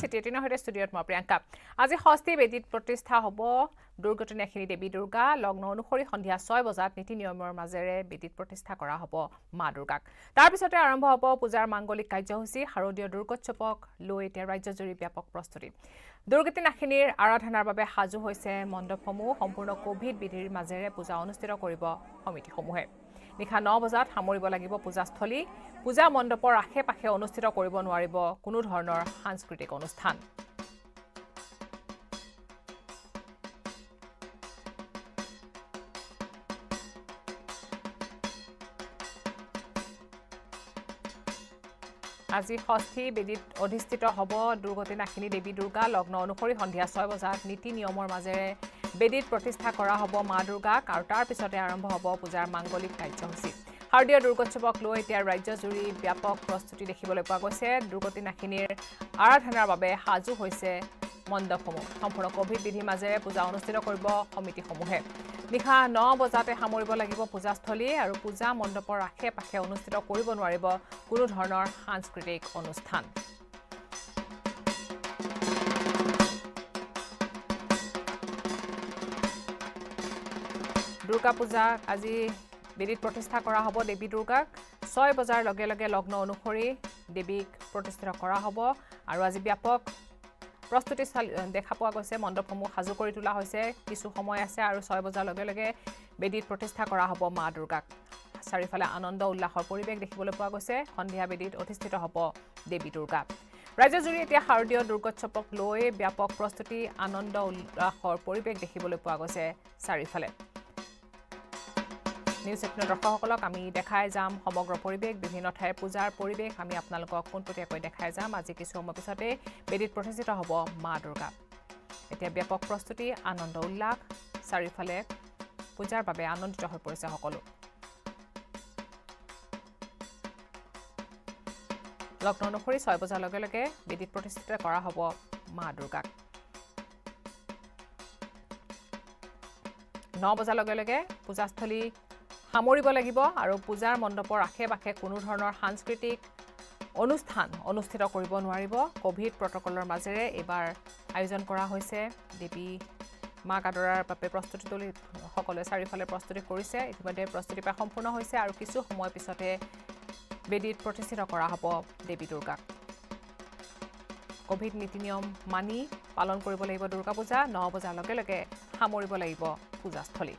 City এইটিনৰ সৈতে ষ্টুডিঅ'ত মই প্ৰিয়ংকা। আজি ষষ্ঠী বেদীত প্ৰতিষ্ঠা হ'ব দুৰ্গতিনাশিনী দেৱী দুৰ্গা। লগ্ন অনুসৰি সন্ধিয়া ছয় বজাত নীতি নিয়মৰ মাজেৰে বেদীত প্ৰতিষ্ঠা কৰা হ'ব মা দুৰ্গাক। তাৰপিছতে আৰম্ভ হ'ব পূজাৰ মাংগলিক কাৰ্যসূচী শাৰদীয় দুৰ্গোৎসৱক লৈ এতিয়া ৰাজ্যজুৰি ব্যাপক প্ৰস্তুতি। দুৰ্গতিনাশিনীৰ আৰাধনাৰ বাবে সাজু হৈছে মণ্ডপসমূহ। সম্পূৰ্ণ কভিড বিধিৰ মাজেৰে পূজা অনুষ্ঠিত কৰিব সমিতিসমূহে। নিশা ন বজাত সামৰিব লাগিব পূজাস্থলী। পূজা মণ্ডপৰ আশে পাশে অনুষ্ঠিত কৰিব নোৱাৰিব কোনো ধৰণৰ সাংস্কৃতিক অনুষ্ঠান। আজি ষষ্ঠী বেদীত অধিষ্ঠিত হ'ব দুৰ্গতিনাশিনী দেৱী দুৰ্গা। লগ্ন অনুসৰি সন্ধিয়া ছয় বজাত নীতি নিয়মৰ মাজেৰে বেদীত প্ৰতিষ্ঠা কৰা হ'ব মা দুৰ্গাক আৰু তাৰ পিছতে আৰম্ভ হ'ব পূজাৰ মাংগলিক কাৰ্যসূচী। শাৰদীয় দুৰ্গোৎসৱক লৈ এতিয়া ৰাজ্যজুৰি ব্যাপক প্ৰস্তুতি দেখিবলৈ পোৱা গৈছে। দুৰ্গতিনাশিনীৰ আৰাধনাৰ বাবে সাজু হৈছে মণ্ডপসমূহ। সম্পূৰ্ণ কভিড বিধিৰ মাজেৰে পূজা অনুষ্ঠিত কৰিব সমিতিসমূহে। নিশা ন বজাতে সামৰিব লাগিব পূজাস্থলী আৰু পূজা মণ্ডপৰ আশে পাশে অনুষ্ঠিত কৰিব নোৱাৰিব কোনো ধৰণৰ সাংস্কৃতিক অনুষ্ঠান। দুৰ্গা পূজাক আজি বেদীত প্ৰতিষ্ঠা কৰা হ'ব দেৱী দুৰ্গাক। ছয় বজাৰ লগে লগে লগ্ন অনুসৰি দেৱীক প্ৰতিষ্ঠিত কৰা হ'ব আৰু আজি ব্যাপক প্ৰস্তুতি দেখা পোৱা গৈছে। মণ্ডপসমূহ সাজু কৰি তোলা হৈছে। কিছু সময় আছে আৰু ছয় বজাৰ লগে লগে বেদীত প্ৰতিষ্ঠা কৰা হ'ব মা দুৰ্গাক। চাৰিওফালে আনন্দ উল্লাসৰ পৰিৱেশ দেখিবলৈ পোৱা গৈছে। সন্ধিয়া বেদীত অধিষ্ঠিত হ'ব দেৱী দুৰ্গা ৰাজ্যজুৰি এতিয়া শাৰদীয় দুৰ্গোৎসৱক লৈ ব্যাপক প্ৰস্তুতি আনন্দ উল্লাসৰ পৰিৱেশ দেখিবলৈ পোৱা গৈছে চাৰিওফালে। নিউজ এইটিনৰ দৰ্শকসকলক আমি দেখাই যাম সমগ্ৰ পৰিৱেশ বিভিন্ন ঠাইৰ পূজাৰ পৰিৱেশ। আমি আপোনালোকক পোনপটীয়াকৈ দেখাই যাম। আজি কিছু সময় পিছতে বেদীত প্ৰতিষ্ঠিত হ'ব মা দুৰ্গা। এতিয়া ব্যাপক প্ৰস্তুতি আনন্দ উল্লাস। চাৰিওফালে পূজাৰ বাবে আনন্দিত হৈ পৰিছে সকলো। লগ্ন অনুসৰি ছয় বজাৰ লগে লগে বেদীত প্ৰতিষ্ঠিত কৰা হ'ব মা দুৰ্গাক। ন বজাৰ লগে লগে পূজাস্থলী সামৰিব লাগিব আৰু পূজাৰ মণ্ডপৰ আশে পাশে কোনো ধৰণৰ সাংস্কৃতিক অনুষ্ঠান অনুষ্ঠিত কৰিব নোৱাৰিব। ক'ভিড প্ৰট'কলৰ মাজেৰে এইবাৰ আয়োজন কৰা হৈছে। দেৱী মাক আদৰাৰ বাবে প্ৰস্তুতি তুলি সকলোৱে চাৰিওফালে প্ৰস্তুতি কৰিছে। ইতিমধ্যে প্ৰস্তুতি প্ৰায় সম্পূৰ্ণ হৈছে আৰু কিছু সময় পিছতে বেদীত প্ৰতিষ্ঠিত কৰা হ'ব দেৱী দুৰ্গাক। ক'ভিড নীতি নিয়ম মানি পালন কৰিব লাগিব দুৰ্গা পূজা। ন বজাৰ লগে লগে সামৰিব লাগিব পূজাস্থলী।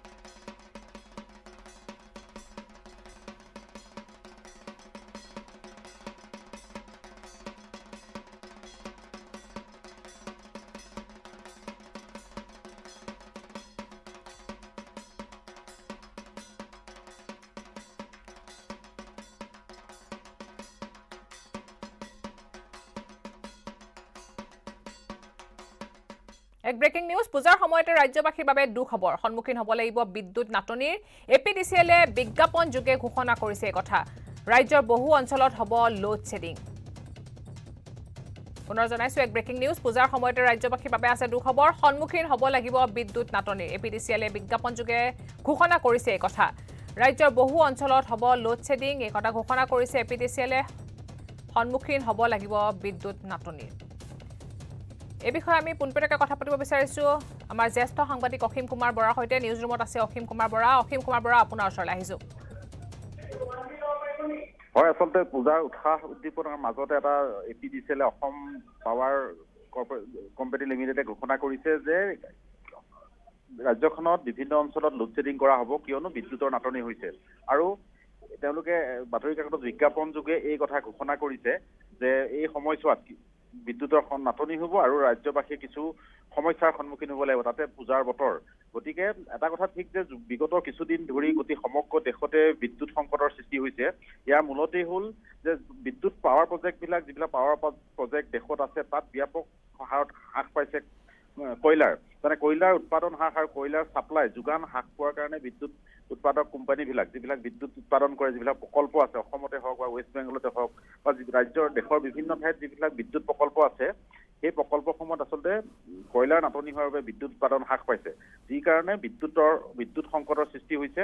নিউজ। পূজাৰ সময়তে ৰাজ্যবাসীৰ বাবে দুখবৰ। সন্মুখীন হ'ব লাগিব বিদ্যুৎ নাটনিৰ। এ পি ডি চি এলে বিজ্ঞাপন যোগে ঘোষণা কৰিছে এই কথা। ৰাজ্যৰ বহু অঞ্চলত হ'ব লোড শ্বেডিং পুনৰ জনাইছো এক ব্ৰেকিং নিউজ পূজাৰ সময়তে ৰাজ্যবাসীৰ বাবে আছে দুখবৰ। সন্মুখীন হ'ব লাগিব বিদ্যুৎ নাটনিৰ। এ পি ডি চি এলে বিজ্ঞাপন যোগে ঘোষণা কৰিছে এই কথা। ৰাজ্যৰ বহু অঞ্চলত হ'ব লোড শ্বেডিং এই কথা ঘোষণা কৰিছে এ পি ডি চি এলে সন্মুখীন হ'ব লাগিব বিদ্যুৎ নাটনিৰ। এই বিষয়ে আমি পোনপটীয়াকৈ কথা পাতিব বিচাৰিছোঁ। আমাৰ জ্যেষ্ঠ সাংবাদিক অসীম কুমাৰ বৰাৰ সৈতে নিউজ ৰুমত আছে অসীম কুমাৰ বৰা। অসীম কুমাৰ বৰা আপোনাৰ ওচৰলৈ আহিছোঁ। হয় আচলতে পূজাৰ উৎসাহ উদ্দীপনাৰ মাজতে এটা এ পি ডি চি এলে অসম পাৱাৰ কোম্পানী লিমিটেডে ঘোষণা কৰিছে যে ৰাজ্যখনত বিভিন্ন অঞ্চলত লোডশ্বেডিং কৰা হ'ব কিয়নো বিদ্যুতৰ নাটনি হৈছে। আৰু তেওঁলোকে বাতৰি কাকতত বিজ্ঞাপন যোগে এই কথা ঘোষণা কৰিছে যে এই সময়ছোৱাত বিদ্যুতৰ নাটনি হ'ব আৰু ৰাজ্যবাসীয়ে কিছু সমস্যাৰ সন্মুখীন হ'ব লাগিব তাতে পূজাৰ বতৰ। গতিকে এটা কথা ঠিক যে বিগত কিছুদিন ধৰি গোটেই সমগ্ৰ দেশতে বিদ্যুৎ সংকটৰ সৃষ্টি হৈছে। ইয়াৰ মূলতেই হ'ল যে বিদ্যুৎ পাৱাৰ প্ৰজেক্টবিলাক যিবিলাক পাৱাৰ প্ৰজেক্ট দেশত আছে তাত ব্যাপক হাৰত হ্ৰাস পাইছে। কয়লাৰ। মানে কয়লাৰ উৎপাদন হ্ৰাস আৰু কয়লাৰ ছাপ্লাই যোগান হ্ৰাস পোৱাৰ কাৰণে বিদ্যুৎ উৎপাদক কোম্পানীবিলাক যিবিলাক বিদ্যুৎ উৎপাদন কৰে যিবিলাক প্ৰকল্প আছে অসমতে হওক বা ৱেষ্ট বেংগলতে হওক বা ৰাজ্যৰ দেশৰ বিভিন্ন ঠাইত যিবিলাক বিদ্যুৎ প্ৰকল্প আছে সেই প্ৰকল্পসমূহত আচলতে কয়লাৰ নাটনি হোৱাৰ বাবে বিদ্যুৎ উৎপাদন হ্ৰাস পাইছে। যি কাৰণে বিদ্যুতৰ বিদ্যুৎ সংকটৰ সৃষ্টি হৈছে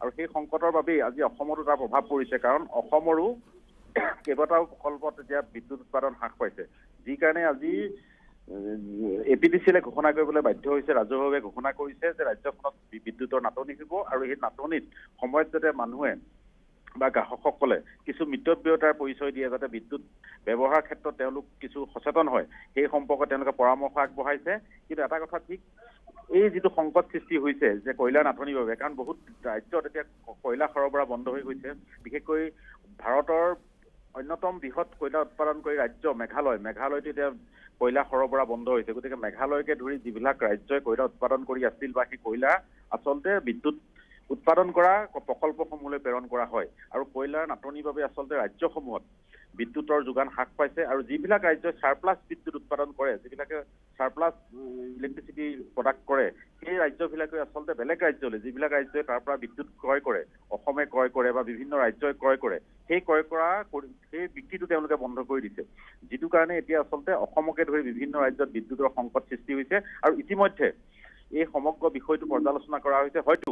আৰু সেই সংকটৰ বাবেই আজি অসমতো তাৰ প্ৰভাৱ পৰিছে। কাৰণ অসমৰো কেইবাটাও প্ৰকল্পত এতিয়া বিদ্যুৎ উৎপাদন হ্ৰাস পাইছে। যি কাৰণে আজি এ পি ডি চি এলে ঘোষণা কৰিবলৈ বাধ্য হৈছে ৰাজহুৱাভাৱে ঘোষণা কৰিছে যে ৰাজ্যখনত বিদ্যুতৰ নাটনি হ'ব আৰু সেই নাটনিত সময়ত যাতে মানুহে বা গ্ৰাহকসকলে কিছু মিতব্যয়তাৰ পৰিচয় দিয়ে যাতে বিদ্যুৎ ব্যৱহাৰৰ ক্ষেত্ৰত তেওঁলোক কিছু সচেতন হয় সেই সম্পৰ্কত তেওঁলোকে পৰামৰ্শ আগবঢ়াইছে। কিন্তু এটা কথা ঠিক এই যিটো সংকট সৃষ্টি হৈছে যে কয়লাৰ নাটনিৰ বাবে কাৰণ বহুত ৰাজ্যত এতিয়া কয়লা সৰবৰাহ বন্ধ হৈ গৈছে বিশেষকৈ ভাৰতৰ অন্যতম বৃহৎ কয়লা উৎপাদনকাৰী ৰাজ্য মেঘালয়। মেঘালয়তো এতিয়া কয়লা সৰবৰাহ বন্ধ হৈছে। গতিকে মেঘালয়কে ধৰি যিবিলাক ৰাজ্যই কয়লা উৎপাদন কৰি আছিল বা সেই কয়লা আচলতে বিদ্যুৎ উৎপাদন কৰা প্ৰকল্পসমূহলৈ প্ৰেৰণ কৰা হয়। আৰু কয়লাৰ নাটনিৰ বাবে আচলতে ৰাজ্যসমূহত বিদ্যুতৰ যোগান হ্ৰাস পাইছে আৰু যিবিলাক ৰাজ্যই চাৰপ্লাছ বিদ্যুৎ উৎপাদন কৰে যিবিলাকে চাৰপ্লাছ ইলেক্ট্ৰিচিটি প্ৰডাক্ট কৰে সেই ৰাজ্যবিলাকে আচলতে বেলেগ ৰাজ্যলৈ যিবিলাক ৰাজ্যই তাৰ পৰা বিদ্যুৎ ক্ৰয় কৰে অসমে ক্ৰয় কৰে বা বিভিন্ন ৰাজ্যই ক্ৰয় কৰে সেই ক্ৰয় কৰা কৰি- সেই বিক্ৰীটো তেওঁলোকে বন্ধ কৰি দিছে। যিটো কাৰণে এতিয়া আচলতে অসমকে ধৰি বিভিন্ন ৰাজ্যত বিদ্যুতৰ সংকট সৃষ্টি হৈছে আৰু ইতিমধ্যে এই সমগ্ৰ বিষয়টো পৰ্যালোচনা কৰা হৈছে। হয়তো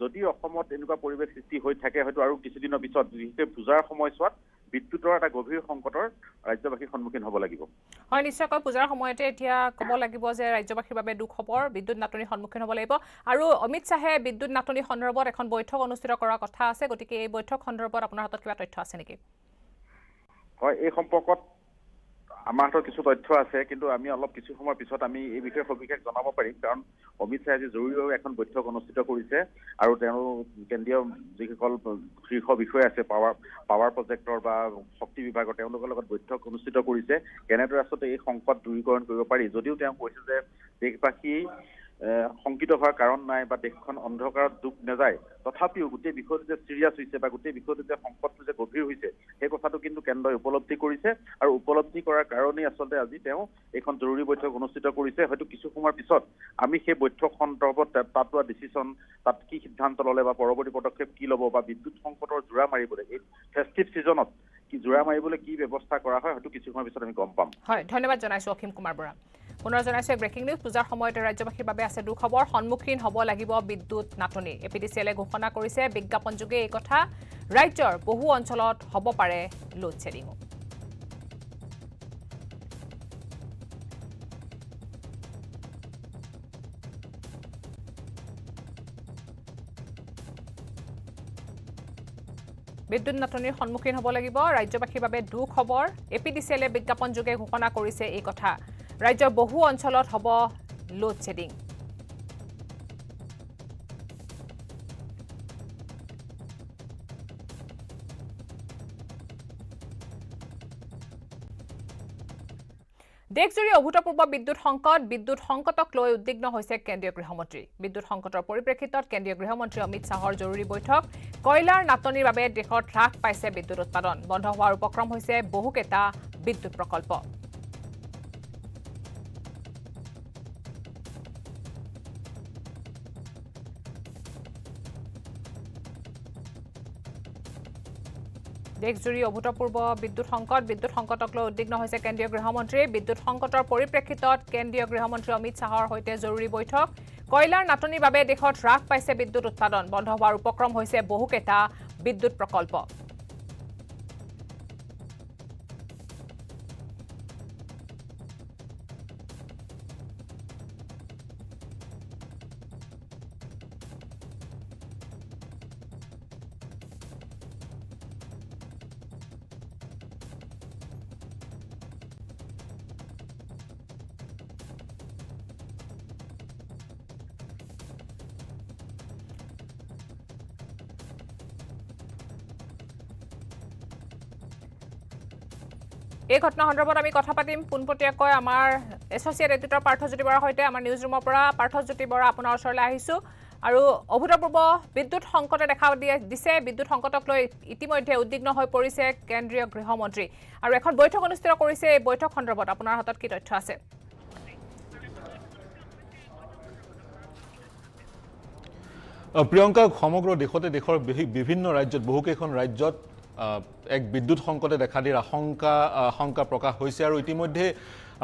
যদি অসমত এনেকুৱা পৰিৱেশ সৃষ্টি হৈ থাকে হয়তো আৰু কিছুদিনৰ পিছত বিশেষকৈ পূজাৰ সময়ছোৱাত বিদ্যুতৰ এটা গভীৰ সংকটৰ ৰাজ্যবাসীৰ সন্মুখীন হ'ব লাগিব। হয় নিশ্চয়কৈ পূজাৰ সময়তে এতিয়া ক'ব লাগিব যে ৰাজ্যবাসীৰ বাবে দুখ খবৰ বিদ্যুৎ নাটনিৰ সন্মুখীন হ'ব লাগিব। আৰু অমিত শ্বাহে বিদ্যুৎ নাটনি সন্দৰ্ভত এখন বৈঠক অনুষ্ঠিত কৰাৰ কথা আছে। গতিকে এই বৈঠক সন্দৰ্ভত আপোনাৰ হাতত কিবা তথ্য আছে নেকি? হয় এই সম্পৰ্কত আমাৰ হাতত কিছু তথ্য আছে কিন্তু আমি অলপ কিছু সময়ৰ পিছত আমি এই বিষয়ে সবিশেষ জনাব পাৰিম। কাৰণ অমিত শ্বাহে আজি জৰুৰীভাৱে এখন বৈঠক অনুষ্ঠিত কৰিছে আৰু তেওঁ কেন্দ্ৰীয় যিসকল শীৰ্ষ বিষয়া আছে পাৱাৰ পাৱাৰ প্ৰজেক্টৰ বা শক্তি বিভাগৰ তেওঁলোকৰ লগত বৈঠক অনুষ্ঠিত কৰিছে। কেনেদৰে আচলতে এই সংকট দূৰীকৰণ কৰিব পাৰি যদিও তেওঁ কৈছে যে দেশবাসী শংকিত হোৱাৰ কাৰণ নাই বা দেশখন অন্ধকাৰত ডুব নাযায়। তথাপিও গোটেই বিষয়টো যে চিৰিয়াছ হৈছে বা গোটেই বিষয়টো যে সংকটটো যে গভীৰ হৈছে সেই কথাটো কিন্তু কেন্দ্ৰই উপলব্ধি কৰিছে আৰু উপলব্ধি কৰাৰ কাৰণেই আচলতে আজি তেওঁ এইখন জৰুৰী বৈঠক অনুষ্ঠিত কৰিছে। হয়তো কিছু সময়ৰ পিছত আমি সেই বৈঠক সন্দৰ্ভত তাত লোৱা ডিচিশ্যন তাত কি সিদ্ধান্ত ল'লে বা পৰৱৰ্তী পদক্ষেপ কি ল'ব বা বিদ্যুৎ সংকটৰ জোৰা মাৰিবলৈ এই ফেষ্টিভ ছিজনত জোৰা মাৰিবলৈ কি ব্যৱস্থা কৰা হয় হয়তো কিছু সময়ৰ পিছত আমি গম পাম। হয় ধন্যবাদ জনাইছোঁ অসীম কুমাৰ বৰা। পুনৰ জনাইছোঁ ব্ৰেকিং নিউজ পূজাৰ সময়তে ৰাজ্যবাসীৰ বাবে আছে দুখবৰ সন্মুখীন হ'ব লাগিব বিদ্যুৎ নাটনি। এ পি ডি চি এলে ঘোষণা কৰিছে বিজ্ঞাপনযোগে এই কথা ৰাজ্যৰ বহু অঞ্চলত হ'ব পাৰে লোড বিদ্যুৎ নাটনিৰ সন্মুখীন হ'ব লাগিব। ৰাজ্যবাসীৰ বাবে দুখবৰ এ পি ডি চি এলে বিজ্ঞাপনযোগে ঘোষণা কৰিছে এই কথা। ৰাজ্যৰ বহু অঞ্চলত হ'ব লোড শ্বেডিং দেশজুৰি অভূতপূৰ্ব বিদ্যুৎ সংকট বিদ্যুৎ সংকটক লৈ উদ্বিগ্ন হৈছে কেন্দ্ৰীয় গৃহমন্ত্ৰী। বিদ্যুৎ সংকটৰ পৰিপ্ৰেক্ষিতত কেন্দ্ৰীয় গৃহমন্ত্ৰী অমিত শ্বাহৰ জৰুৰী বৈঠক। কয়লাৰ নাটনিৰ বাবে দেশত হ্ৰাস পাইছে বিদ্যুৎ উৎপাদন। বন্ধ হোৱাৰ উপক্ৰম হৈছে বহুকেইটা বিদ্যুৎ প্ৰকল্প। দেশজুৰি অভূতপূৰ্ব বিদ্যুৎ সংকট। বিদ্যুৎ সংকটক লৈ উদ্বিগ্ন হৈছে কেন্দ্ৰীয় গৃহমন্ত্ৰী। বিদ্যুৎ সংকটৰ পৰিপ্ৰেক্ষিতত কেন্দ্ৰীয় গৃহমন্ত্ৰী অমিত শ্বাহৰ সৈতে জৰুৰী বৈঠক। কয়লাৰ নাটনিৰ বাবে দেশত হ্ৰাস পাইছে বিদ্যুৎ উৎপাদন। বন্ধ হোৱাৰ উপক্ৰম হৈছে বহুকেইটা বিদ্যুৎ প্ৰকল্প। ঘটনা সন্দৰ্ভত আমি কথা পাতিম। পোনপটীয়াকৈ আমাৰ এছ'চিয়েট এডিটৰ পাৰ্থজ্যোতি বৰাৰ সৈতে আমাৰ নিউজ ৰুমৰ পৰা। পাৰ্থজ্যোতি বৰা আপোনাৰ ওচৰলৈ আহিছোঁ। আৰু অভূতপূৰ্ব বিদ্যুৎ সংকটে দেখা দিয়ে দিছে। বিদ্যুৎ সংকটক লৈ ইতিমধ্যে উদ্বিগ্ন হৈ পৰিছে কেন্দ্ৰীয় গৃহমন্ত্ৰী। আৰু এখন বৈঠক অনুষ্ঠিত কৰিছে এই বৈঠক সন্দৰ্ভত। আপোনাৰ হাতত কি তথ্য আছে? প্ৰিয়ংকা সমগ্ৰ দেশতে দেশৰ বিভি- বিভিন্ন ৰাজ্যত বহুকেইখন ৰাজ্যত এক বিদ্যুৎ সংকটে দেখা দিয়াৰ আশংকা আশংকা প্ৰকাশ হৈছে আৰু ইতিমধ্যে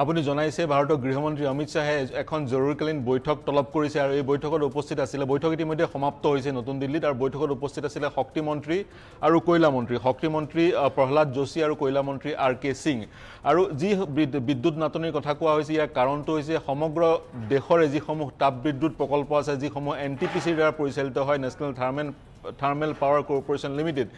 আপুনি জনাইছে ভাৰতৰ গৃহমন্ত্ৰী অমিত শ্বাহে এখন জৰুৰীকালীন বৈঠক তলব কৰিছে আৰু এই বৈঠকত উপস্থিত আছিলে। বৈঠক ইতিমধ্যে সমাপ্ত হৈছে নতুন দিল্লীত আৰু বৈঠকত উপস্থিত আছিলে শক্তিমন্ত্ৰী আৰু কয়লা মন্ত্ৰী শক্তিমন্ত্ৰী প্ৰহ্লাদ যোশী আৰু কয়লা মন্ত্ৰী আৰ কে সিং। আৰু যি বিদ- বিদ্যুৎ নাটনিৰ কথা কোৱা হৈছে ইয়াৰ কাৰণটো হৈছে সমগ্ৰ দেশৰে যিসমূহ তাপ বিদ্যুৎ প্ৰকল্প আছে যিসমূহ এন টি পি চিৰ দ্বাৰা পৰিচালিত হয় national thermal thermal power corporation limited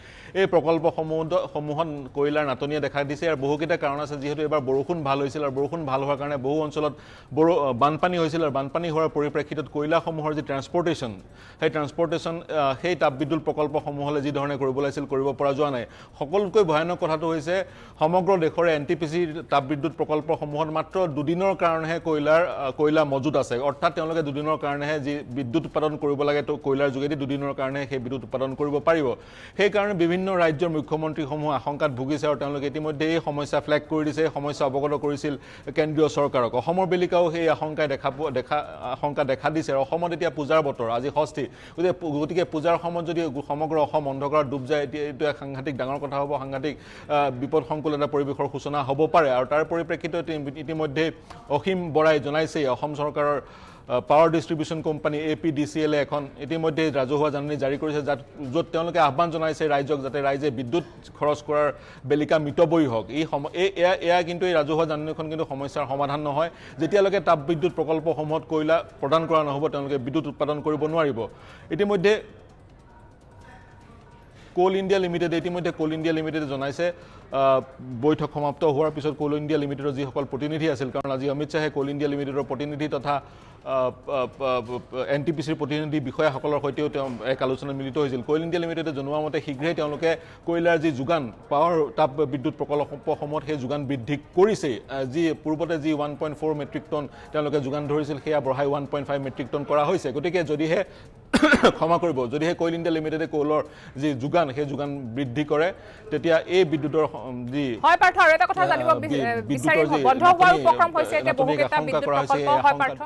এই প্ৰকল্পসমূহ সমূহত কয়লাৰ নাটনিয়ে দেখা দিছে আৰু বহুকেইটা কাৰণ আছে যিহেতু এইবাৰ বৰষুণ ভাল হৈছিল আৰু বৰষুণ ভাল হোৱাৰ কাৰণে বহু অঞ্চলত বৰ বানপানী হৈছিল আৰু বানপানী হোৱাৰ পৰিপ্ৰেক্ষিতত কয়লাসমূহৰ যি ট্ৰেন্সপৰ্টেশ্যন সেই ট্ৰেন্সপৰ্টেশ্যন সেই তাপবিদ্যুৎ প্ৰকল্পসমূহলৈ যি ধৰণে কৰিব লাগিছিল কৰিব পৰা যোৱা নাই। সকলোতকৈ ভয়ানক কথাটো হৈছে সমগ্ৰ দেশৰে এন টি পি চিৰ তাপবিদ্যুৎ প্ৰকল্পসমূহত মাত্ৰ দুদিনৰ কাৰণেহে কয়লাৰ কয়লা মজুত আছে। অৰ্থাৎ তেওঁলোকে দুদিনৰ কাৰণেহে যি বিদ্যুৎ উৎপাদন কৰিব লাগে তো কয়লাৰ যোগেদি দুদিনৰ কাৰণে সেই বিদ্যুৎ উৎপাদন কৰিব পাৰিব। সেইকাৰণে বিভিন্ন ৰাজ্যৰ মুখ্যমন্ত্ৰীসমূহ আশংকাত ভুগিছে আৰু তেওঁলোকে ইতিমধ্যে এই সমস্যা ফ্লেগ কৰি দিছে এই সমস্যা অৱগত কৰিছিল কেন্দ্ৰীয় চৰকাৰক। অসমৰ বেলিকাও সেই আশংকাই দেখা দেখা আশংকা দেখা দিছে। আৰু অসমত এতিয়া পূজাৰ বতৰ আজি ষষ্ঠী। গতিকে গতিকে পূজাৰ সময়ত যদি সমগ্ৰ অসম অন্ধকাৰত ডুব যায় এতিয়া এইটো এক সাংঘাতিক ডাঙৰ কথা হ'ব সাংঘাতিক আহ, বিপদসংকুল এটা পৰিৱেশৰ সূচনা হ'ব পাৰে। আৰু তাৰ পৰিপ্ৰেক্ষিতত ইতি- ইতিমধ্যে অসীম বৰাই জনাইছেই অসম চৰকাৰৰ power distribution company A P D C এলে এখন ইতিমধ্যে ৰাজহুৱা জাননী জাৰি কৰিছে যাত য'ত তেওঁলোকে আহ্বান জনাইছে ৰাইজক যাতে ৰাইজে বিদ্যুৎ খৰচ কৰাৰ বেলিকা মিতবই হওক। এই সম এই এয়া এয়া কিন্তু এই ৰাজহুৱা জাননীখন কিন্তু সমস্যাৰ সমাধান নহয়। যেতিয়ালৈকে তাপ বিদ্যুৎ প্ৰকল্পসমূহত কয়লা প্ৰদান কৰা নহ'ব তেওঁলোকে বিদ্যুৎ উৎপাদন কৰিব নোৱাৰিব। ইতিমধ্যে কোল ইণ্ডিয়া লিমিটেডে ইতিমধ্যে কোল ইণ্ডিয়া লিমিটেডে জনাইছে বৈঠক সমাপ্ত হোৱাৰ পিছত কোল ইণ্ডিয়া লিমিটেডৰ যিসকল প্ৰতিনিধি আছিল কাৰণ আজি অমিত শ্বাহে কোল ইণ্ডিয়া লিমিটেডৰ প্ৰতিনিধি তথা এন টি পি চিৰ প্ৰতিনিধি বিষয়াসকলৰ সৈতেও তেওঁ এক আলোচনাত মিলিত হৈছিল। কোল ইণ্ডিয়া লিমিটেডে জনোৱা মতে শীঘ্ৰেই তেওঁলোকে কয়লাৰ যি যোগান পাৱাৰ তাপ বিদ্যুৎ প্ৰকল্পসমূহত সেই যোগান বৃদ্ধি কৰিছেই যি পূৰ্বতে যি one point four metric ton তেওঁলোকে যোগান ধৰিছিল সেয়া বঢ়াই one point five metric ton কৰা হৈছে। গতিকে যদিহে ক্ষমা কৰিব যদিহে কোইল ইণ্ডিয়া লিমিটেডে কয়লৰ যি যোগান সেই যোগান বৃদ্ধি কৰে তেতিয়া এই বিদ্যুতৰ হয় পাৰ্থ আৰু এটা কথা জানিব বিচাৰিম বন্ধ হোৱাৰ উপক্ৰম হৈছে এতিয়া বহুকেইটা বিদ্যুৎ প্ৰকল্প হয় পাৰ্থ।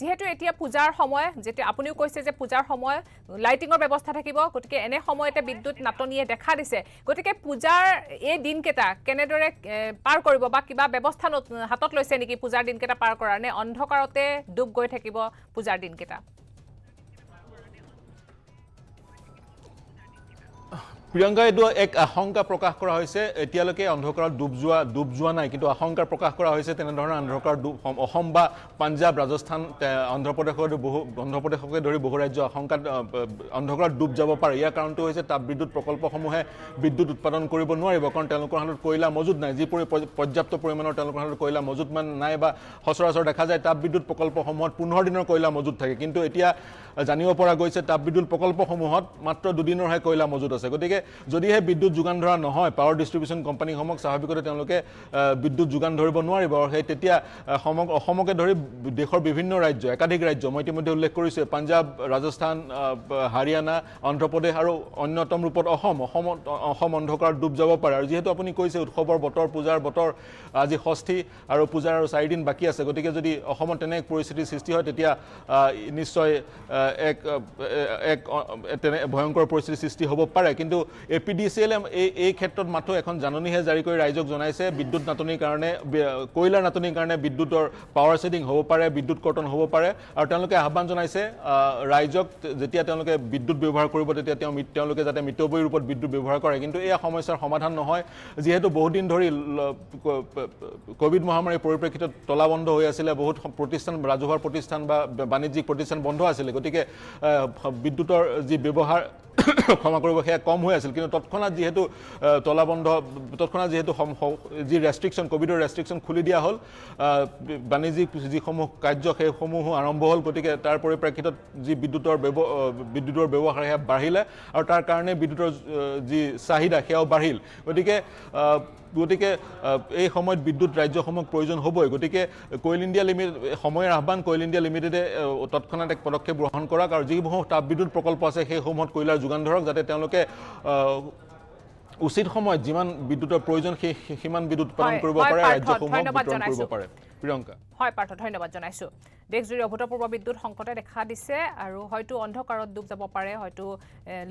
যিহেতু এতিয়া পূজাৰ সময় যেতিয়া আপুনিও কৈছে যে পূজাৰ সময় লাইটিঙৰ ব্যৱস্থা থাকিব গতিকে এনে সময়তে বিদ্যুৎ নাটনিয়ে দেখা দিছে। গতিকে পূজাৰ এই দিনকেইটা কেনেদৰে পাৰ কৰিব বা কিবা ব্যৱস্থা হাতত লৈছে নেকি পূজাৰ দিনকেইটা পাৰ কৰাৰ? নে অন্ধকাৰতে ডুব গৈ থাকিব পূজাৰ দিনকেইটা? প্ৰিয়ংকা এইটো এক আশংকা প্ৰকাশ কৰা হৈছে। এতিয়ালৈকে অন্ধকাৰত ডুব যোৱা ডুব যোৱা নাই কিন্তু আশংকা প্ৰকাশ কৰা হৈছে তেনেধৰণৰ অন্ধকাৰত ডুব অসম- বা পাঞ্জাৱ ৰাজস্থান অন্ধ্ৰপ্ৰদেশৰ বহু অন্ধ্ৰপ্ৰদেশকে ধৰি বহু ৰাজ্য আশংকাত অন্ধকাৰত ডুব যাব পাৰে। ইয়াৰ কাৰণটো হৈছে তাপ বিদ্যুৎ প্ৰকল্পসমূহে বিদ্যুৎ উৎপাদন কৰিব নোৱাৰিব কাৰণ তেওঁলোকৰ হাতত কয়লা মজুত নাই। যি পৰি- পৰ্য- পৰ্যাপ্ত পৰিমাণৰ তেওঁলোকৰ হাতত কয়লা মজুত নাই বা সচৰাচৰ দেখা যায় তাপ বিদ্যুৎ প্ৰকল্পসমূহত পোন্ধৰ দিনৰ কয়লা মজুত থাকে। কিন্তু এতিয়া জানিব পৰা গৈছে তাপ বিদ্যুৎ প্ৰকল্পসমূহত মাত্ৰ দুদিনৰহে কয়লা মজুত আছে। গতিকে যদিহে বিদ্যুৎ যোগান ধৰা নহয় পাৱাৰ ডিষ্ট্ৰিবিউশ্যন কোম্পানীসমূহক স্বাভাৱিকতে তেওঁলোকে বিদ্যুৎ যোগান ধৰিব নোৱাৰিব। আৰু সেই তেতিয়া সমগ্ৰ অসমকে ধৰি দেশৰ বিভিন্ন ৰাজ্য একাধিক ৰাজ্য মই ইতিমধ্যে উল্লেখ কৰিছোঁ পাঞ্জাৱ ৰাজস্থান হাৰিয়ানা অন্ধ্ৰপ্ৰদেশ আৰু অন্যতম ৰূপত অসম। অসমত অসম অন্ধকাৰত ডুব যাব পাৰে। আৰু যিহেতু আপুনি কৈছে উৎসৱৰ বতৰ পূজাৰ বতৰ আজি ষষ্ঠী আৰু পূজাৰ আৰু চাৰিদিন বাকী আছে গতিকে যদি অসমত তেনে এক পৰিস্থিতিৰ সৃষ্টি হয় তেতিয়া নিশ্চয় এক এক তেনে ভয়ংকৰ পৰিস্থিতিৰ সৃষ্টি হ'ব পাৰে। কিন্তু এ পি ডি চি এলে এই এই ক্ষেত্ৰত মাথো এখন জাননীহে জাৰি কৰি ৰাইজক জনাইছে বিদ্যুৎ নাটনিৰ কাৰণে কয়লাৰ নাটনিৰ কাৰণে বিদ্যুতৰ পাৱাৰ ছেডিং হ'ব পাৰে বিদ্যুৎ কৰ্তন হ'ব পাৰে। আৰু তেওঁলোকে আহ্বান জনাইছে ৰাইজক যেতিয়া তেওঁলোকে বিদ্যুৎ ব্যৱহাৰ কৰিব তেতিয়া তেওঁ তেওঁলোকে যাতে মিতব্যয়ী ৰূপত বিদ্যুৎ ব্যৱহাৰ কৰে। কিন্তু এই সমস্যাৰ সমাধান নহয়। যিহেতু বহুদিন ধৰি কভিড মহামাৰীৰ পৰিপ্ৰেক্ষিতত তলাবন্ধ হৈ আছিলে বহুত প্ৰতিষ্ঠান ৰাজহুৱা প্ৰতিষ্ঠান বা বাণিজ্যিক প্ৰতিষ্ঠান বন্ধ আছিলে। গতিকে বিদ্যুতৰ যি ব্যৱহাৰ ক্ষমা কৰিব সেয়া কম হৈ আছিল। কিন্তু তৎক্ষণাত যিহেতু তলাবন্ধ তৎক্ষণাত যিহেতু যি ৰেষ্ট্ৰিকশ্যন কভিডৰ ৰেষ্ট্ৰিকশ্যন খুলি দিয়া হ'ল বাণিজ্যিক যিসমূহ কাৰ্য সেইসমূহো আৰম্ভ হ'ল। গতিকে তাৰ পৰিপ্ৰেক্ষিতত যি বিদ্যুতৰ ব্যৱ বিদ্যুতৰ ব্যৱহাৰ সেয়া বাঢ়িলে আৰু তাৰ কাৰণে বিদ্যুতৰ যি চাহিদা সেয়াও বাঢ়িল। গতিকে গতিকে এই সময়ত বিদ্যুৎ ৰাজ্যসমূহক প্ৰয়োজন হ'বই। গতিকে কয়ল ইণ্ডিয়া লিমিটেড সময়ৰ আহ্বান কয়ল ইণ্ডিয়া লিমিটেডে তৎক্ষণাত এক পদক্ষেপ গ্ৰহণ কৰক আৰু যিসমূহ তাপ বিদ্যুৎ প্ৰকল্প আছে সেইসমূহত কয়লাৰ যোগান ধৰক যাতে তেওঁলোকে উচিত সময়ত যিমান বিদ্যুতৰ প্ৰয়োজন সেই সিমান বিদ্যুৎ উৎপাদন কৰিব পাৰে ৰাজ্যসমূহক বিতৰণ কৰিব। পাৰে। প্ৰিয়ংকা। হয় পাৰ্থ ধন্যবাদ জনাইছোঁ। দেশজুৰি অভূতপূৰ্ব বিদ্যুৎ সংকটে দেখা দিছে আৰু হয়তো অন্ধকাৰত ডুব যাব পাৰে হয়তো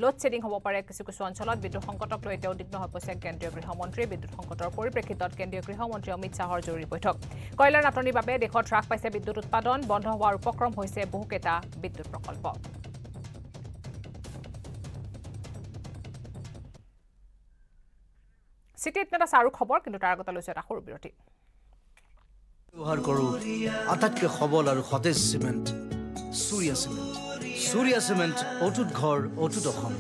লোড শ্বেডিং হ'ব পাৰে কিছু কিছু অঞ্চলত। বিদ্যুৎ সংকটক লৈ এতিয়া উদ্বিগ্ন হৈ পৰিছে কেন্দ্ৰীয় গৃহমন্ত্ৰী। বিদ্যুৎ সংকটৰ পৰিপ্ৰেক্ষিতত কেন্দ্ৰীয় গৃহমন্ত্ৰী অমিত শ্বাহৰ জৰুৰী বৈঠক। কয়লাৰ নাটনিৰ বাবে দেশত হ্ৰাস পাইছে বিদ্যুৎ উৎপাদন। বন্ধ হোৱাৰ উপক্ৰম হৈছে বহুকেইটা বিদ্যুৎ প্ৰকল্প। চিটিত এটা চাৰু খবৰ কিন্তু তাৰ আগতে লৈছোঁ এটা সৰু বিৰতি। ব্যৱহাৰ কৰোঁ আটাইতকৈ সবল আৰু সতেজ চিমেণ্ট চুৰিয়া চিমেণ্ট। চুৰিয়া চিমেণ্ট অটুট ঘৰ অটুট অসম।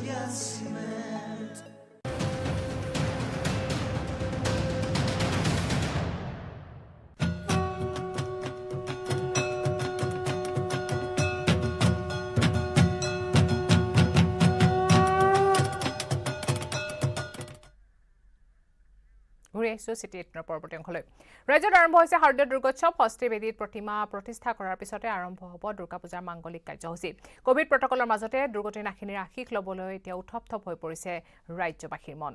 আহিছোঁ চিটি এইটিনৰ পৰৱৰ্তী অংশলৈ। ৰাজ্যত আৰম্ভ হৈছে শাৰদীয় দুৰ্গোৎসৱ ষষ্ঠী বেদীত প্ৰতিমা প্ৰতিষ্ঠা কৰাৰ পিছতে আৰম্ভ হ'ব দুৰ্গা পূজাৰ মাংগলিক কাৰ্যসূচী। কভিড প্ৰটকলৰ মাজতে দুৰ্গতি নাশিনীৰ আশীষ ল'বলৈ এতিয়া উথপ থপ হৈ পৰিছে ৰাজ্যবাসীৰ মন।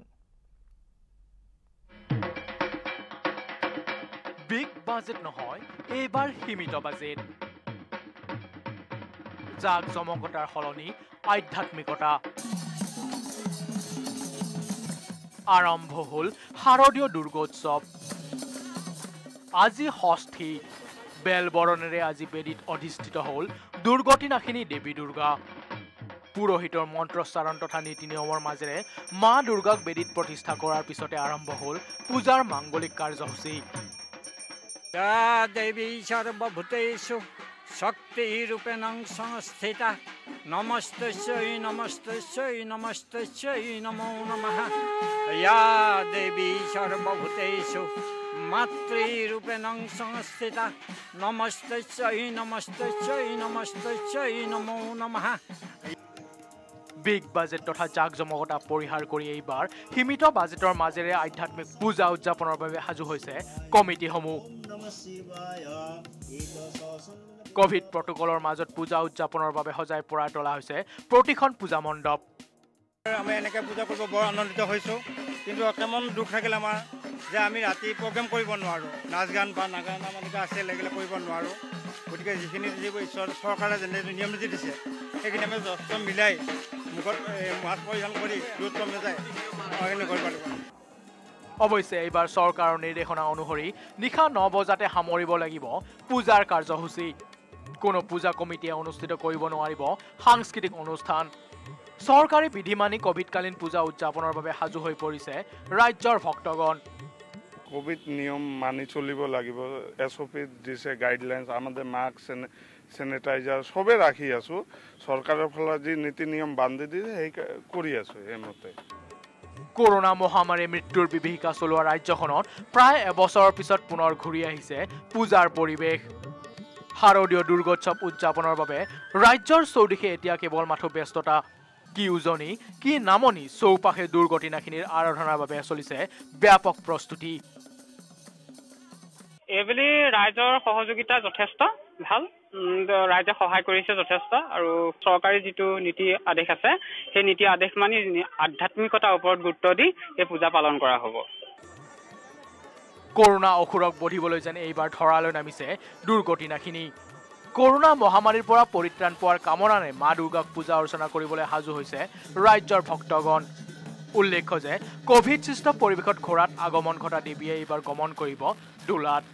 বিগ বাজেট নহয় এইবাৰ সীমিত বাজেট। জাক জমকতাৰ সলনি আধ্যাত্মিকতা। আৰম্ভ হ'ল শাৰদীয় দুৰ্গোৎসৱ। আজি ষষ্ঠী। বেলবৰণেৰে আজি বেদীত অধিষ্ঠিত হ'ল দুৰ্গতিনাশিনী দেৱী দুৰ্গা। পুৰোহিতৰ মন্ত্ৰোচ্চাৰণ তথা নীতি নিয়মৰ মাজেৰে মা দুৰ্গাক বেদীত প্ৰতিষ্ঠা কৰাৰ পিছতে আৰম্ভ হ'ল পূজাৰ মাংগলিক কাৰ্যসূচী। নমস্তে চৈ নমস্তে চৈ নমস্তে চৈ নমো নমঃ ইয়া দেবী সর্বভূতেষু মাতৃরূপেণ সংস্থিতা নমস্তে চৈ নমস্তে চৈ নমস্তে চৈ নমো নমঃ বিগ বাজেট তথা জাক জমকতা পৰিহাৰ কৰি এইবাৰ সীমিত বাজেটৰ মাজেৰে আধ্যাত্মিক পূজা উদযাপনৰ বাবে সাজু হৈছে কমিটিসমূহ। কভিড প্ৰটকলৰ মাজত পূজা উদযাপনৰ বাবে সজাই পৰাই তোলা হৈছে প্ৰতিখন পূজা মণ্ডপ। আমি এনেকৈ পূজা কৰিব বৰ আনন্দিত হৈছোঁ। কিন্তু অকণমান দুখ থাকিল আমাৰ যে আমি ৰাতি প্ৰগ্ৰেম কৰিব নোৱাৰোঁ। নাচ গান বা নাগা নাম এনেকৈ আছে লাগিলে কৰিব নোৱাৰোঁ। গতিকে যিখিনি যিবোৰ ঈশ্বৰ চৰকাৰে যেনে নিয়ম নীতি দিছে সেইখিনি আমি যথেষ্ট মিলাই মুখত মাস্ক পৰিধান কৰি দূৰত কমি যায় সেইখিনি কৰিব লাগিব। অৱশ্যে এইবাৰ চৰকাৰৰ নিৰ্দেশনা অনুসৰি নিশা ন বজাতে সামৰিব লাগিব পূজাৰ কাৰ্যসূচী। কোনো পূজা কমিটিয়ে অনুষ্ঠিত কৰিব নোৱাৰিব। সাংস্কৃতিক অনুষ্ঠান। চৰকাৰী বিধি মানি কভিডকালীন পূজা উদযাপনৰ বাবে সাজু হৈ পৰিছে ৰাজ্যৰ ভক্তগণ। কোভিড নিয়ম মানি চলিব লাগিব। এছ অ' পি দিছে গাইডলাইন্স আমাদের মাস্ক স্যানিটাইজার সবে রাখি আছো। সরকারের ফালে যি নীতি নিয়ম বান্ধি দিছে সেই কৰি আছো সেইমতে কৰোণা মহামাৰীয়ে মৃত্যুৰ বিভীষিকা চলোৱা ৰাজ্যখনত প্ৰায় এবছৰৰ পিছত পুনৰ ঘূৰি আহিছে পূজাৰ পৰিৱেশ। শাৰদীয় দুৰ্গোৎসৱ উদযাপনৰ বাবে ৰাজ্যৰ চৌদিশে এতিয়া কেৱল মাথো ব্যস্ততা। কি উজনি কি নামনি চৌপাশে দুৰ্গতিনাশিনীৰ আৰাধনাৰ বাবে চলিছে ব্যাপক প্ৰস্তুতি। এইবুলি ৰাইজৰ সহযোগিতা যথেষ্ট ভাল। ৰাইজে সহায় কৰিছে যথেষ্ট আৰু চৰকাৰী যিটো নীতি আদেশ আছে সেই নীতি আদেশ মানি আধ্যাত্মিকতাৰ ওপৰত গুৰুত্ব দি এই পূজা পালন কৰা হ'ব। কৰোণা অসুৰক বধিবলৈ যেন এইবাৰ ধৰালৈ নামিছে দুৰ্গতিনাশিনী কৰোণা মহামাৰীৰ পৰা পৰিত্ৰাণ পোৱাৰ কামনাৰে মা দুৰ্গাক পূজা অৰ্চনা কৰিবলৈ সাজু হৈছে ৰাজ্যৰ ভক্তগণ। উল্লেখ্য যে কভিড সৃষ্ট পৰিৱেশত ঘোঁৰাত আগমন ঘটা দেৱীয়ে এইবাৰ গমন কৰিব দোলাত।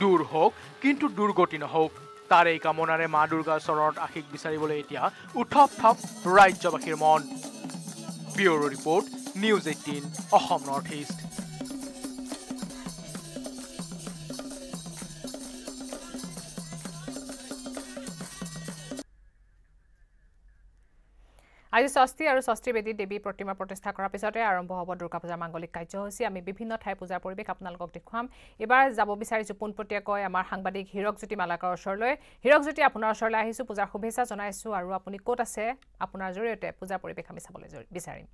দূৰ হওক কিন্তু দুৰ্গতি নহওক। তাৰ এই কামনাৰে মা দুৰ্গাৰ চৰণত আশীষ বিচাৰিবলৈ এতিয়া উথপ থপ ৰাজ্যবাসীৰ মন। Bureau' report news eighteen Assam north east. আজি ষষ্ঠী আৰু ষষ্ঠীৰ বেদীত দেৱী প্ৰতিমা প্ৰতিষ্ঠা কৰাৰ পিছতে আৰম্ভ হ'ব দুৰ্গা পূজাৰ মাংগলিক কাৰ্যসূচী। আমি বিভিন্ন ঠাইৰ পূজাৰ পৰিৱেশ আপোনালোকক দেখুৱাম। এইবাৰ যাব বিচাৰিছোঁ পোনপটীয়াকৈ আমাৰ সাংবাদিক হীৰকজ্যোতি মালাকৰ ওচৰলৈ। হীৰকজ্যোতি আপোনাৰ ওচৰলৈ আহিছোঁ পূজাৰ শুভেচ্ছা জনাইছোঁ। আৰু আপুনি ক'ত আছে? আপোনাৰ জৰিয়তে পূজাৰ পৰিৱেশ আমি চাবলৈ বিচাৰিম।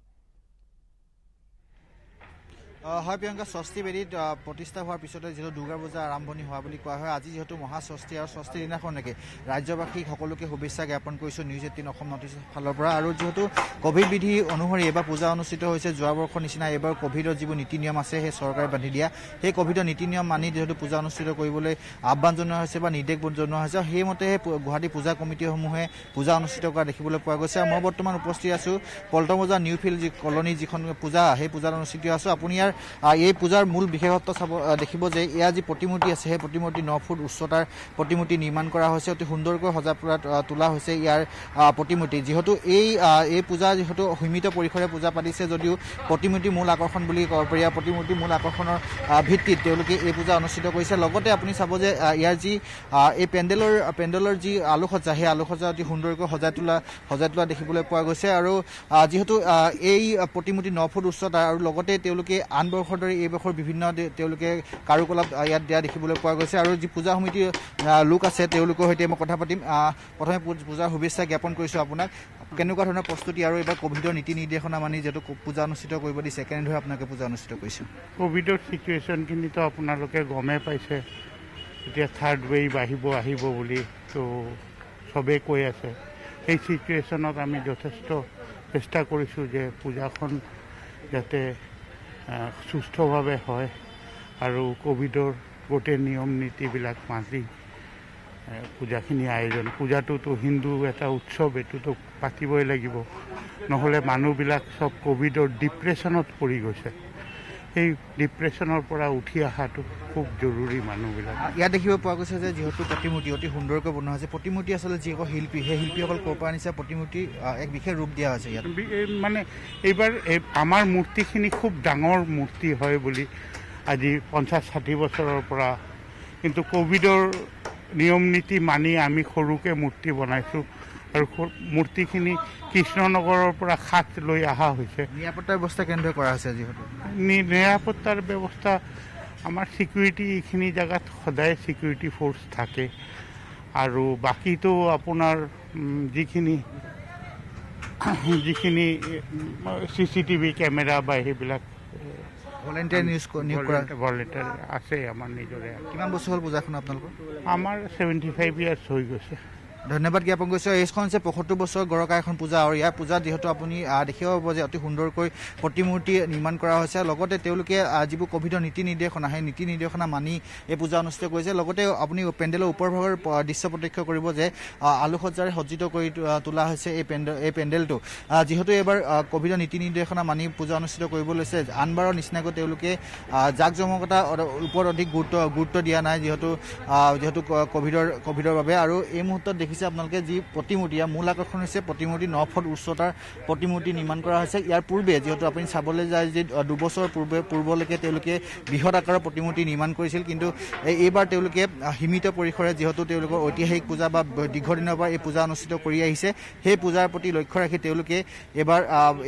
হয় প্ৰিয়ংকা ষষ্ঠী বেদীত অ, প্ৰতিষ্ঠা হোৱাৰ পিছতে যিহেতু দুৰ্গা পূজা আৰম্ভণি হোৱা বুলি কোৱা হয় আজি যিহেতু মহাষষ্ঠী আৰু ষষ্ঠীৰ দিনাখনলৈকে ৰাজ্যবাসীক সকলোকে শুভেচ্ছা জ্ঞাপন কৰিছোঁ নিউজ এইটিন অসম ইষ্টৰ ফালৰ পৰা। আৰু যিহেতু কভিড বিধি অনুসৰি এইবাৰ পূজা অনুষ্ঠিত হৈছে যোৱা বৰ্ষৰ নিচিনা এইবাৰ কভিডৰ যিবোৰ নীতি নিয়ম আছে সেই চৰকাৰে বান্ধি দিয়া। সেই কভিডৰ নীতি নিয়ম মানি যিহেতু পূজা অনুষ্ঠিত কৰিবলৈ আহ্বান জনোৱা হৈছে বা নিৰ্দেশ জনোৱা হৈছে সেইমতে গুৱাহাটী পূজা কমিটিসমূহে পূজা অনুষ্ঠিত কৰা দেখিবলৈ পোৱা গৈছে। আৰু মই বৰ্তমান উপস্থিত আছোঁ পল্টন বজাৰ নিউ ফিল্ড যি কলনী যিখন পূজা সেই পূজাত অনুষ্ঠিত আছোঁ। আপুনি ইয়াৰ এই পূজাৰ মূল বিশেষত্ব চাব দেখিব যে এয়া যি প্ৰতিমূৰ্তি আছে সেই প্ৰতিমূৰ্তি ন ফুট উচ্চতাৰ প্ৰতিমূৰ্তি নিৰ্মাণ কৰা হৈছে অতি সুন্দৰকৈ সজা পৰা তোলা হৈছে ইয়াৰ প্ৰতিমূৰ্তি। যিহেতু এই এই পূজা যিহেতু সীমিত পৰিসৰে পূজা পাতিছে যদিও প্ৰতিমূৰ্তি মূল আকৰ্ষণ বুলি ক'ব পাৰি আৰু প্ৰতিমূৰ্তি মূল আকৰ্ষণৰ ভিত্তিত তেওঁলোকে এই পূজা অনুষ্ঠিত কৰিছে। লগতে আপুনি চাব যে ইয়াৰ যি এই পেণ্ডেলৰ পেণ্ডেলৰ যি আলোকসজ্জা সেই আলোকসজ্জা অতি সুন্দৰকৈ সজাই তোলা সজাই তোলা দেখিবলৈ পোৱা গৈছে। আৰু যিহেতু এই প্ৰতিমূৰ্তি ন ফুট উচ্চতা আৰু লগতে তেওঁলোকে আন বৰ্ষৰ দৰে এই বৰ্ষৰ বিভিন্ন তেওঁলোকে কাৰুকলাপ ইয়াত দিয়া দেখিবলৈ পোৱা গৈছে। আৰু যি পূজা সমিতিৰ লোক আছে তেওঁলোকৰ সৈতে মই কথা পাতিম। প্ৰথমে পূজাৰ শুভেচ্ছা জ্ঞাপন কৰিছোঁ আপোনাক। কেনেকুৱা ধৰণৰ প্ৰস্তুতি আৰু এইবাৰ কভিডৰ নীতি নিৰ্দেশনা মানি যিহেতু পূজা অনুষ্ঠিত কৰিব দিছে কেনেদৰে আপোনালোকে পূজা অনুষ্ঠিত কৰিছে? ক'ভিডৰ চিটুৱেশ্যনখিনিতো আপোনালোকে গমেই পাইছে। এতিয়া থাৰ্ড ৱেভ আহিব আহিব বুলি তো চবেই কৈ আছে। সেই চিটুৱেশ্যনত আমি যথেষ্ট চেষ্টা কৰিছোঁ যে পূজাখন যাতে সুস্থভাৱে হয় আৰু ক'ভিডৰ গোটেই নিয়ম নীতিবিলাক আহ, পূজাখিনি আয়োজন। পূজাটোতো হিন্দু এটা উৎসৱ এইটোতো পাতিবই লাগিব। নহ'লে মানুহবিলাক চব ক'ভিডৰ ডিপ্ৰেশ্যনত পৰি গৈছে। সেই ডিপ্ৰেশ্যনৰ পৰা উঠি অহাটো খুব জৰুৰী মানুহবিলাক। ইয়াত দেখিব পোৱা গৈছে যে যিহেতু প্ৰতিমূৰ্তি অতি সুন্দৰকৈ বনোৱা হৈছে প্ৰতিমূৰ্তি আচলতে যিসকল শিল্পী সেই শিল্পীসকল ক'ৰ পৰা আনিছে প্ৰতিমূৰ্তি এক বিশেষ ৰূপ দিয়া হৈছে ইয়াত। মানে এইবাৰ এই আমাৰ মূৰ্তিখিনি খুব ডাঙৰ মূৰ্তি হয় বুলি আজি পঞ্চাছ ষাঠি বছৰৰ পৰা। কিন্তু ক'ভিডৰ নিয়ম নীতি মানি আমি সৰুকৈ মূৰ্তি বনাইছোঁ। আৰু মূৰ্তিখিনি কৃষ্ণনগৰৰ পৰা খাট লৈ অহা হৈছে। নিৰাপত্তা ব্যৱস্থা কেনেদৰে কৰা হৈছে যিহেতু। নিৰাপত্তাৰ ব্যৱস্থা আমাৰ চিকিউৰিটি এইখিনি জেগাত সদায় চিকিউৰিটি ফ'ৰ্চ থাকে। আৰু বাকীটো আপোনাৰ যিখিনি যিখিনি চি চি টিভি কেমেৰা বা সেইবিলাক ভলেণ্টিয়াৰ নিউজ নিয়োগ কৰা। ভলেণ্টিয়াৰ আছে আমাৰ নিজৰে। কিমান বছৰ হ'ল পূজাখন আপোনালোকৰ? আমাৰ ছেভেণ্টি ফাইভ ইয়াৰ্ছ হৈ গৈছে। ধন্যবাদ জ্ঞাপন কৰিছোঁ। এইখন হৈছে পঁয়সত্তৰ বছৰ গৰকা এখন পূজা আৰু ইয়াৰ পূজাত যিহেতু আপুনি দেখিব পাব যে অতি সুন্দৰকৈ প্ৰতিমূৰ্তি নিৰ্মাণ কৰা হৈছে। লগতে তেওঁলোকে যিবোৰ কভিডৰ নীতি নিৰ্দেশনা সেই নীতি নিৰ্দেশনা মানি এই পূজা অনুষ্ঠিত কৰিছে। লগতে আপুনি পেণ্ডেলৰ ওপৰভাগৰ দৃশ্য প্ৰত্যক্ষ কৰিব যে আলোকসজ্জাৰে সজ্জিত কৰি তোলা হৈছে এই পেণ্ডেল এই পেণ্ডেলটো। যিহেতু এইবাৰ কভিডৰ নীতি নিৰ্দেশনা মানি পূজা অনুষ্ঠিত কৰিব লৈছে আনবাৰৰ নিচিনাকৈ তেওঁলোকে জাক জমকতা ওপৰত অধিক গুৰুত্ব গুৰুত্ব দিয়া নাই যিহেতু যিহেতু কভিডৰ কভিডৰ বাবে। আৰু এই মুহূৰ্তত দেখিছে আপোনালোকে যি প্ৰতিমূৰ্তি ইয়াৰ মূল আকৰ্ষণ হৈছে প্ৰতিমূৰ্তি ন ফুট উচ্চতাৰ প্ৰতিমূৰ্তি নিৰ্মাণ কৰা হৈছে। ইয়াৰ পূৰ্বে যিহেতু আপুনি চাবলৈ যায় যে দুবছৰ পূৰ্বে পূৰ্বলৈকে তেওঁলোকে বৃহৎ আকাৰৰ প্ৰতিমূৰ্তি নিৰ্মাণ কৰিছিল কিন্তু এই- এইবাৰ তেওঁলোকে সীমিত পৰিসৰে যিহেতু তেওঁলোকৰ ঐতিহাসিক পূজা বা দীৰ্ঘদিনৰ পৰা এই পূজা অনুষ্ঠিত কৰি আহিছে সেই পূজাৰ প্ৰতি লক্ষ্য ৰাখি তেওঁলোকে এইবাৰ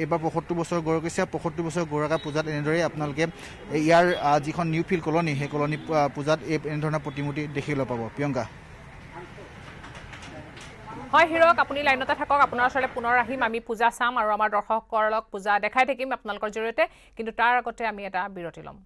এইবাৰ পঁয়সত্তৰ বছৰ গৌৰৱ কৰিছে। পঁয়সত্তৰ বছৰ গৌৰকা পূজাত এনেদৰে আপোনালোকে ইয়াৰ যিখন নিউ ফিল্ড কলনী সেই কলনী পূজাত এই এনেধৰণৰ প্ৰতিমূৰ্তি দেখিবলৈ পাব। প্ৰিয়ংকা। হয় হিৰক আপুনি লাইনতে থাকক। আপোনাৰ ওচৰলৈ পুনৰ আহিম আমি পূজা চাম আৰু আমাৰ দৰ্শকসকলক পূজা দেখাই থাকিম আপোনালোকৰ জৰিয়তে। কিন্তু তাৰ আগতে আমি এটা বিৰতি ল'ম।